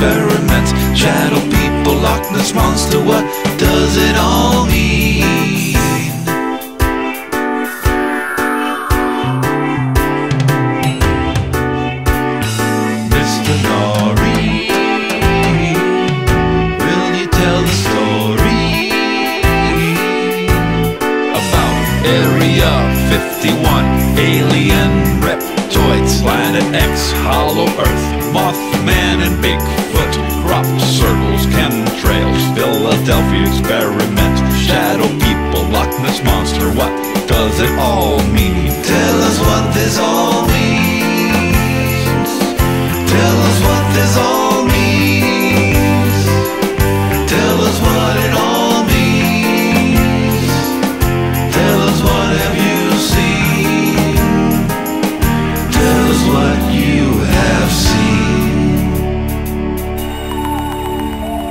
experiments. Shadow people, Loch Ness monster, what does it all mean? Mr. Noory, will you tell the story about Area 51, alien reptoids, Planet X, Hollow Earth, Mothman and Bigfoot, crop circles, chemtrails, Philadelphia experiment, shadow people, Loch Ness monster. What does it all mean?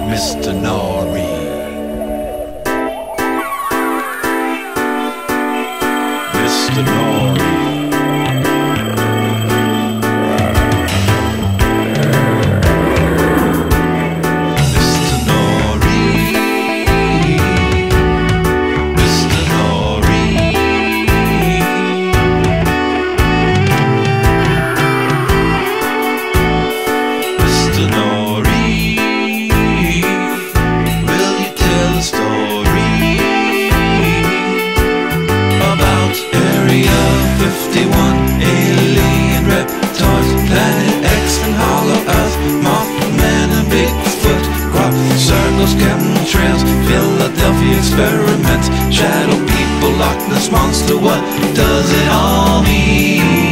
Mr. Noory. chemtrails, Philadelphia experiments, shadow people, Loch Ness monster. What does it all mean?